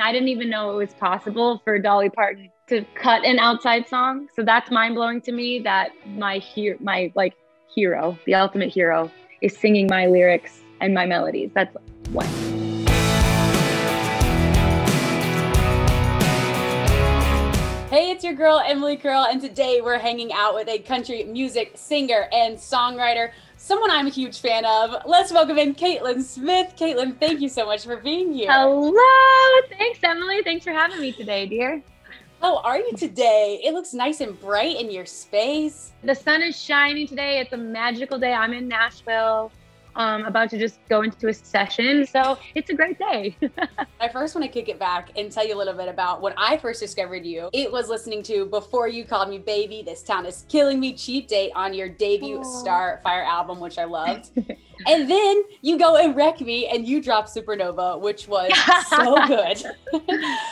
I didn't even know it was possible for Dolly Parton to cut an outside song. So that's mind blowing to me that my hero, my like hero, the ultimate hero, is singing my lyrics and my melodies. That's what. Hey, it's your girl Emily Curl, and today we're hanging out with a country music singer and songwriter someone I'm a huge fan of. Let's welcome in Caitlyn Smith. Caitlyn, thank you so much for being here. Hello. Thanks, Emily. Thanks for having me today, dear. How are you today? It looks nice and bright in your space. The sun is shining today. It's a magical day. I'm in Nashville um, about to just go into a session. So it's a great day. I first want to kick it back and tell you a little bit about when I first discovered you. It was listening to Before You Called Me Baby, This Town is Killing Me, Cheap Date on your debut Aww. Starfire album, which I loved. and then you go and wreck me and you drop Supernova, which was so good.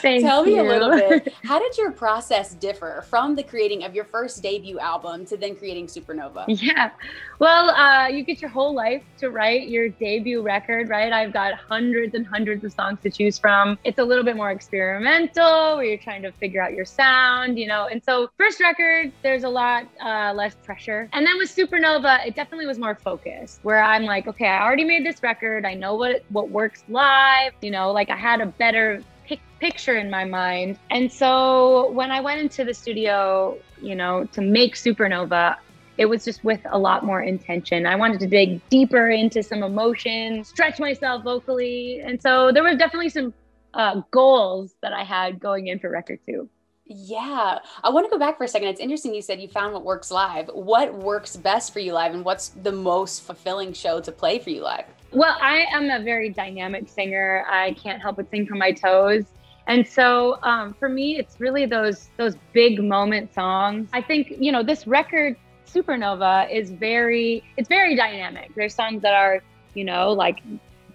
Tell me you. a little bit. How did your process differ from the creating of your first debut album to then creating Supernova? Yeah. Well, uh, you get your whole life to write your debut record, right? I've got hundreds and hundreds of songs to choose from. It's a little bit more experimental where you're trying to figure out your sound, you know. And so, first record, there's a lot uh, less pressure. And then with Supernova, it definitely was more focused where I'm like, like, okay, I already made this record. I know what what works live. You know, like I had a better pic- picture in my mind. And so when I went into the studio, you know, to make Supernova, it was just with a lot more intention. I wanted to dig deeper into some emotion, stretch myself vocally. And so there was definitely some uh, goals that I had going in for record two. Yeah. I want to go back for a second. It's interesting you said you found what works live. What works best for you live and what's the most fulfilling show to play for you live? Well, I am a very dynamic singer. I can't help but sing from my toes. And so um, for me, it's really those those big moment songs. I think you know this record, Supernova, is very it's very dynamic. There's songs that are you know like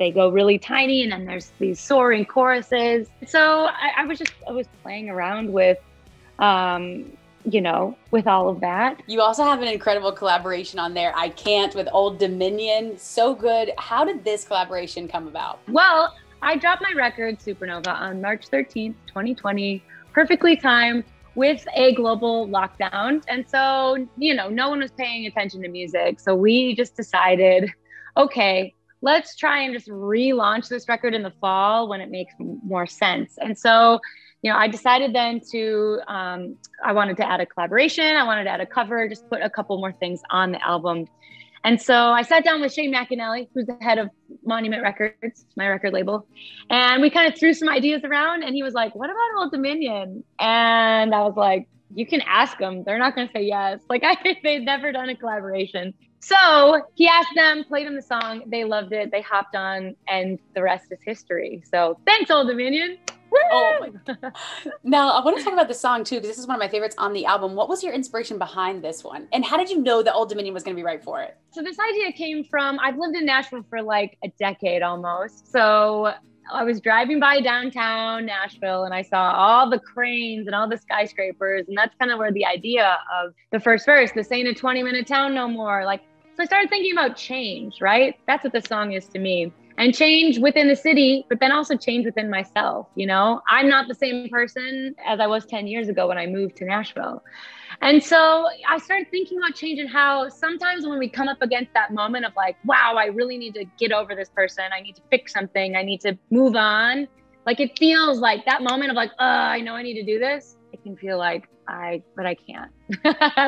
they go really tiny and then there's these soaring choruses. So i, I was just i was playing around with um, you know with all of that. You also have an incredible collaboration on there i can't with old dominion. So good. How did this collaboration come about? Well i dropped my record supernova on march 13th 2020 perfectly timed with a global lockdown. And so, you know, no one was paying attention to music. So we just decided, okay, let's try and just relaunch this record in the fall when it makes more sense. And so, you know, I decided then to, um, I wanted to add a collaboration, I wanted to add a cover, just put a couple more things on the album. And so I sat down with Shane McAnally, who's the head of Monument Records, my record label, and we kind of threw some ideas around. And he was like, "What about Old Dominion?" And I was like, "You can ask them; they're not going to say yes." Like I they've never done a collaboration. So he asked them, played them the song. They loved it. They hopped on, and the rest is history. So thanks, Old Dominion. Oh now I want to talk about the song too, because this is one of my favorites on the album. What was your inspiration behind this one? And how did you know that Old Dominion was going to be right for it? So this idea came from I've lived in Nashville for like a decade almost. So I was driving by downtown Nashville and I saw all the cranes and all the skyscrapers. And that's kind of where the idea of the first verse, this ain't a 20 minute town no more. Like I started thinking about change, right? That's what the song is to me. And change within the city, but then also change within myself. You know, I'm not the same person as I was 10 years ago when I moved to Nashville. And so I started thinking about change and how sometimes when we come up against that moment of like, wow, I really need to get over this person, I need to fix something, I need to move on. Like it feels like that moment of like, oh, I know I need to do this. It can feel like, I, but I can't.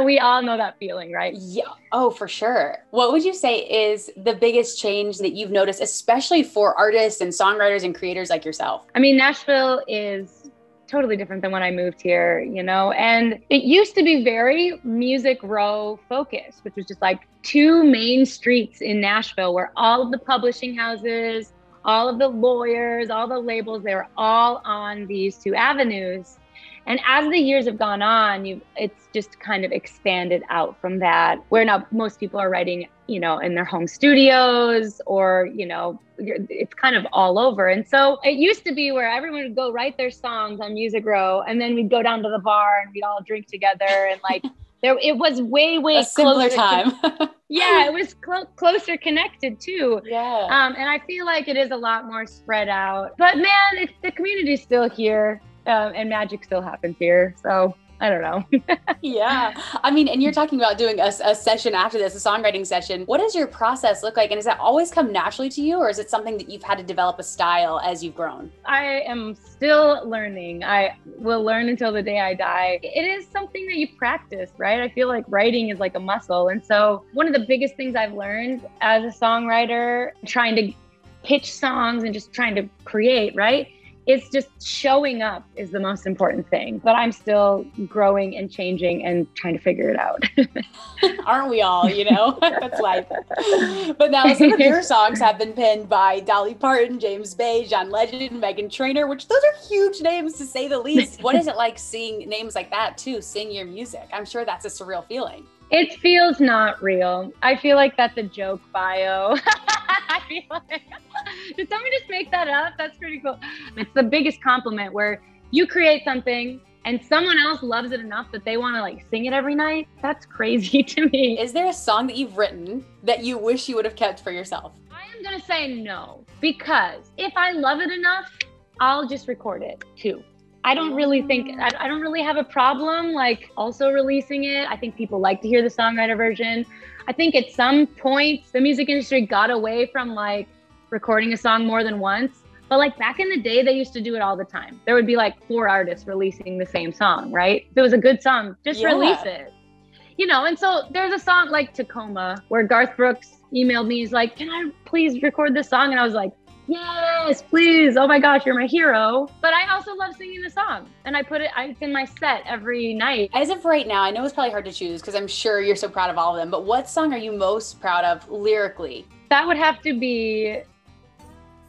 we all know that feeling, right? Yeah. Oh, for sure. What would you say is the biggest change that you've noticed, especially for artists and songwriters and creators like yourself? I mean, Nashville is totally different than when I moved here, you know, and it used to be very music row focused, which was just like two main streets in Nashville where all of the publishing houses, all of the lawyers, all the labels, they were all on these two avenues. And as the years have gone on, you it's just kind of expanded out from that. Where now most people are writing, you know, in their home studios or, you know, it's kind of all over. And so it used to be where everyone would go write their songs on Music Row and then we'd go down to the bar and we'd all drink together and like There, it was way, way a simpler closer time. yeah, it was clo- closer connected too. yeah. Um, and I feel like it is a lot more spread out. But man, it's, the community's still here, um, and magic still happens here. So I don't know. yeah. I mean, and you're talking about doing a, a, session after this, a songwriting session. What does your process look like? And does that always come naturally to you, or is it something that you've had to develop a style as you've grown? I am still learning. I will learn until the day I die. It is something that you practice, right? I feel like writing is like a muscle. And so, one of the biggest things I've learned as a songwriter, trying to pitch songs and just trying to create, right? It's just showing up is the most important thing. But I'm still growing and changing and trying to figure it out. Aren't we all, you know? That's life. But now some of your songs have been penned by Dolly Parton, James Bay, John Legend, Meghan Trainor, which those are huge names to say the least. What is it like seeing names like that too sing your music? I'm sure that's a surreal feeling. It feels not real. I feel like that's a joke bio. I feel like did someone just make that up? That's pretty cool. It's the biggest compliment where you create something and someone else loves it enough that they want to like sing it every night. That's crazy to me. Is there a song that you've written that you wish you would have kept for yourself? I am going to say no because if I love it enough, I'll just record it too. I don't really think I don't really have a problem like also releasing it. I think people like to hear the songwriter version. I think at some point the music industry got away from like recording a song more than once. But like back in the day, they used to do it all the time. There would be like four artists releasing the same song, right? If it was a good song, just yeah. release it. You know, and so there's a song like Tacoma where Garth Brooks emailed me. He's like, Can I please record this song? And I was like, Yes, please. Oh my gosh, you're my hero. But I also love singing the song. And I put it, it's in my set every night. As of right now, I know it's probably hard to choose because I'm sure you're so proud of all of them. But what song are you most proud of lyrically? That would have to be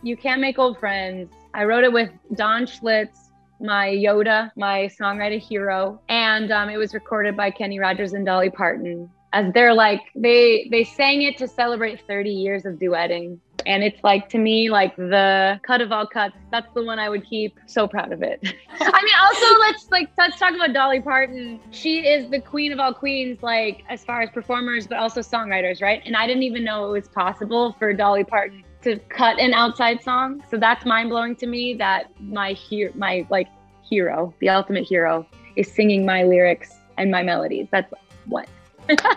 You Can't Make Old Friends. I wrote it with Don Schlitz, my Yoda, my songwriter hero. And um, it was recorded by Kenny Rogers and Dolly Parton. As they're like, they they sang it to celebrate 30 years of duetting and it's like to me like the cut of all cuts that's the one i would keep. So proud of it. I mean also let's like let's talk about dolly parton. She is the queen of all queens like as far as performers but also songwriters right? And i didn't even know it was possible for dolly parton to cut an outside song. So that's mind-blowing to me that my hero my like hero the ultimate hero is singing my lyrics and my melodies. That's what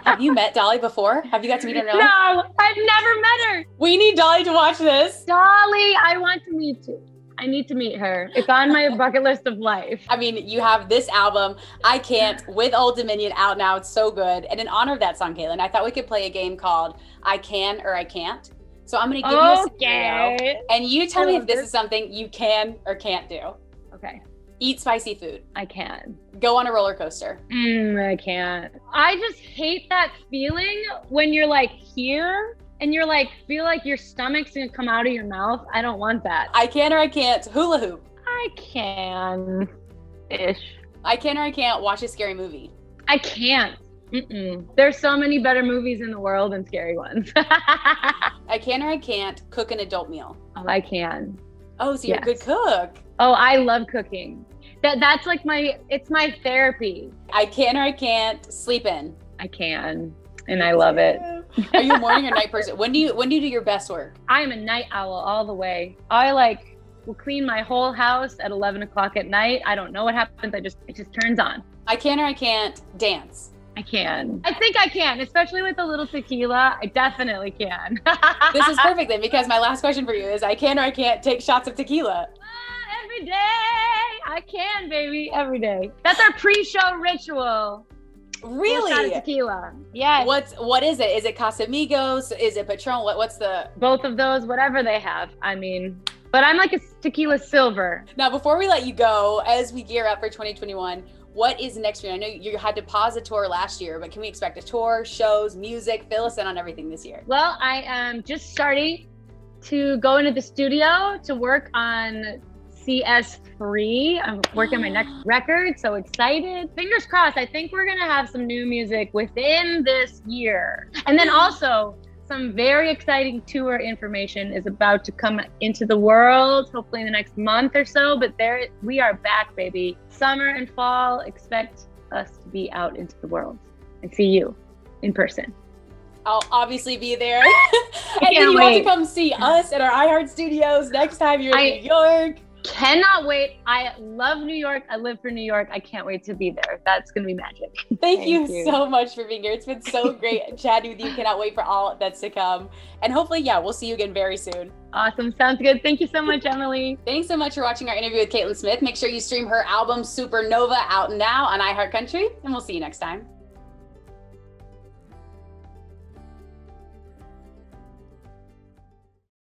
have you met Dolly before? Have you got to meet her? No, I've never met her. We need Dolly to watch this. Dolly, I want to meet you. I need to meet her. It's on my bucket list of life. I mean, you have this album, I Can't, with Old Dominion out now. It's so good. And in honor of that song, Caitlyn, I thought we could play a game called I Can or I Can't. So I'm going to give okay. you a scenario, and you tell me if this is something you can or can't do. Okay. Eat spicy food. I can't. Go on a roller coaster. Mm, I can't. I just hate that feeling when you're like here and you're like feel like your stomach's gonna come out of your mouth. I don't want that. I can or I can't hula hoop. I can ish. I can or I can't watch a scary movie. I can't. Mm-mm. There's so many better movies in the world than scary ones. I can or I can't cook an adult meal. Oh, I can. Oh, so you're yes. a good cook. Oh, I love cooking. That that's like my it's my therapy. I can or I can't sleep in. I can. And I love it. Are you a morning or night person? When do you when do you do your best work? I am a night owl all the way. I like will clean my whole house at eleven o'clock at night. I don't know what happens. I just it just turns on. I can or I can't dance. I can. I think I can, especially with a little tequila. I definitely can. this is perfect then, because my last question for you is: I can or I can't take shots of tequila. Uh, every day, I can, baby, every day. That's our pre-show ritual. Really? Shot of tequila. Yes. What's what is it? Is it Casamigos? Is it Patron? What what's the? Both of those, whatever they have. I mean, but I'm like a tequila silver. Now, before we let you go, as we gear up for 2021, what is next year? I know you had to pause a tour last year, but can we expect a tour, shows, music? Fill us in on everything this year. Well, I am just starting to go into the studio to work on CS3. I'm working my next record, so excited. Fingers crossed. I think we're going to have some new music within this year. And then also, some very exciting tour information is about to come into the world, hopefully in the next month or so. But there, we are back, baby. Summer and fall, expect us to be out into the world. and see you in person. I'll obviously be there. and then you wait. have to come see us at our iHeart Studios next time you're in I, New York. Cannot wait. I love New York. I live for New York. I can't wait to be there. That's going to be magic. Thank, Thank you, you, so much for being here. It's been so great chatting with you. Cannot wait for all that's to come. And hopefully, yeah, we'll see you again very soon. Awesome. Sounds good. Thank you so much, Emily. Thanks so much for watching our interview with Caitlyn Smith. Make sure you stream her album Supernova out now on iHeartCountry, and we'll see you next time.